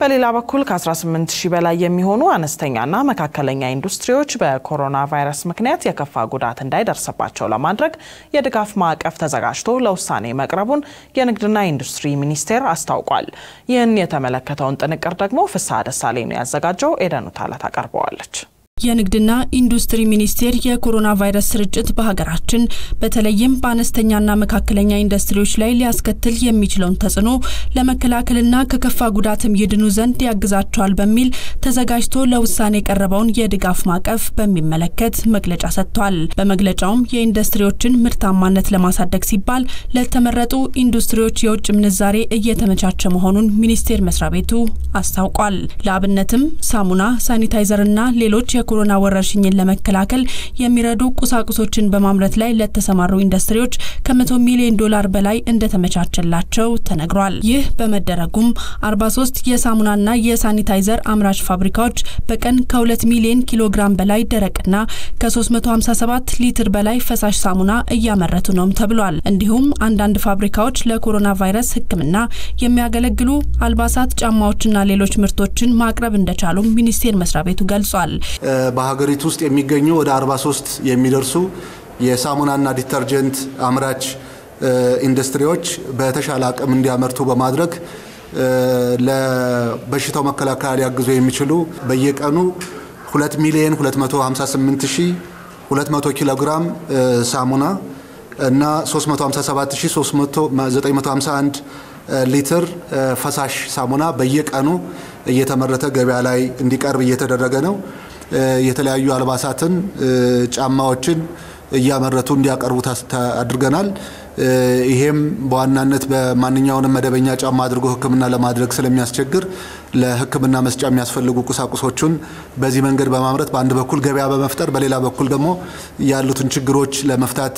በሌላ በኩል ከ18 ሺህ በላይ የሚሆኑ አነስተኛና መካከለኛ ኢንዱስትሪዎች በኮሮና ቫይረስ ምክንያት የከፋ ጉዳት እንዳይደርስባቸው ለማድረግ የድጋፍ ማዕቀፍ ተዘጋጅቶ ለውሳኔ መቅረቡን የንግድና ኢንዱስትሪ ሚኒስቴር አስታውቋል። ይህን የተመለከተውን ጥንቅር ደግሞ ፍስሐ ደሳሌ ነው ያዘጋጀው። ኤደኑ ታላት አቀርበዋለች። የንግድና ኢንዱስትሪ ሚኒስቴር የኮሮና ቫይረስ ስርጭት በሀገራችን በተለይም በአነስተኛና መካከለኛ ኢንዱስትሪዎች ላይ ሊያስከትል የሚችለውን ተጽዕኖ ለመከላከልና ከከፋ ጉዳትም ይድኑ ዘንድ ያግዛቸዋል በሚል ተዘጋጅቶ ለውሳኔ የቀረበውን የድጋፍ ማዕቀፍ በሚመለከት መግለጫ ሰጥቷል። በመግለጫውም የኢንዱስትሪዎችን ምርታማነት ለማሳደግ ሲባል ለተመረጡ ኢንዱስትሪዎች የውጭ ምንዛሬ እየተመቻቸ መሆኑን ሚኒስቴር መስሪያ ቤቱ አስታውቋል። ለአብነትም ሳሙና፣ ሳኒታይዘርና ሌሎች የኮሮና ወረርሽኝን ለመከላከል የሚረዱ ቁሳቁሶችን በማምረት ላይ ለተሰማሩ ኢንዱስትሪዎች ከመቶ ሚሊዮን ዶላር በላይ እንደተመቻቸላቸው ተነግሯል። ይህ በመደረጉም 43 የሳሙናና የሳኒታይዘር አምራች ፋብሪካዎች በቀን ከ2 ሚሊዮን ኪሎ ግራም በላይ ደረቅና ከ357 ሊትር በላይ ፈሳሽ ሳሙና እያመረቱ ነውም ተብሏል። እንዲሁም አንዳንድ ፋብሪካዎች ለኮሮና ቫይረስ ሕክምና የሚያገለግሉ አልባሳት፣ ጫማዎችና ሌሎች ምርቶችን ማቅረብ እንደቻሉም ሚኒስቴር መስሪያ ቤቱ ገልጿል። በሀገሪቱ ውስጥ የሚገኙ ወደ 43 የሚደርሱ የሳሙናና detergent አምራች ኢንዱስትሪዎች በተሻለ አቅም እንዲያመርቱ በማድረግ ለበሽታው መከላከያ ሊያግዙ የሚችሉ በየቀኑ 2 ሚሊዮን 258 ሺህ 200 ኪሎ ግራም ሳሙና እና 357951 ሊትር ፈሳሽ ሳሙና በየቀኑ እየተመረተ ገበያ ላይ እንዲቀርብ እየተደረገ ነው። የተለያዩ አልባሳትን፣ ጫማዎችን እያመረቱ እንዲያቀርቡ አድርገናል። ይሄም በዋናነት በማንኛውንም መደበኛ ጫማ አድርጎ ሕክምና ለማድረግ ስለሚያስቸግር ለሕክምና መስጫ የሚያስፈልጉ ቁሳቁሶቹን በዚህ መንገድ በማምረት በአንድ በኩል ገበያ በመፍጠር በሌላ በኩል ደግሞ ያሉትን ችግሮች ለመፍታት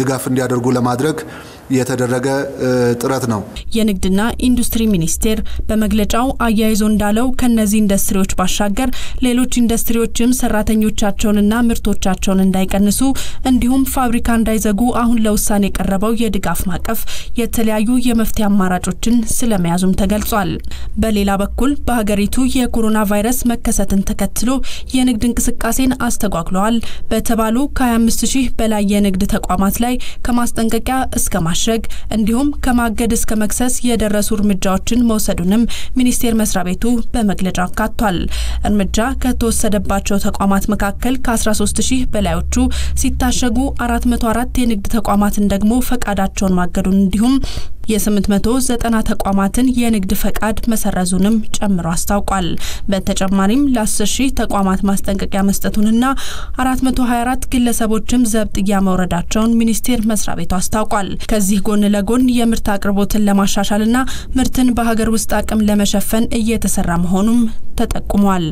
ድጋፍ እንዲያደርጉ ለማድረግ የተደረገ ጥረት ነው። የንግድና ኢንዱስትሪ ሚኒስቴር በመግለጫው አያይዞ እንዳለው ከነዚህ ኢንዱስትሪዎች ባሻገር ሌሎች ኢንዱስትሪዎችም ሰራተኞቻቸውንና ምርቶቻቸውን እንዳይቀንሱ እንዲሁም ፋብሪካ እንዳይዘጉ አሁን ለውሳኔ የቀረበው የድጋፍ ማዕቀፍ የተለያዩ የመፍትሄ አማራጮችን ስለመያዙም ተገልጿል። በሌላ በኩል በሀገሪቱ የኮሮና ቫይረስ መከሰትን ተከትሎ የንግድ እንቅስቃሴን አስተጓጉለዋል በተባሉ ከ25 ሺህ በላይ የንግድ ተቋማት ላይ ከማስጠንቀቂያ እስከ ማሸግ እንዲሁም ከማገድ እስከ መክሰስ የደረሱ እርምጃዎችን መውሰዱንም ሚኒስቴር መስሪያ ቤቱ በመግለጫ አካቷል። እርምጃ ከተወሰደባቸው ተቋማት መካከል ከ13 ሺህ በላዮቹ ሲታሸጉ 404 የንግድ ተቋማትን ደግሞ ፈቃዳቸውን ማገዱን እንዲሁም የ890 ተቋማትን የንግድ ፈቃድ መሰረዙንም ጨምሮ አስታውቋል። በተጨማሪም ለ10 ሺህ ተቋማት ማስጠንቀቂያ መስጠቱንና 424 ግለሰቦችም ዘብጥያ መውረዳቸውን ሚኒስቴር መስሪያ ቤቱ አስታውቋል። ከዚህ ጎን ለጎን የምርት አቅርቦትን ለማሻሻልና ምርትን በሀገር ውስጥ አቅም ለመሸፈን እየተሰራ መሆኑም ተጠቁሟል።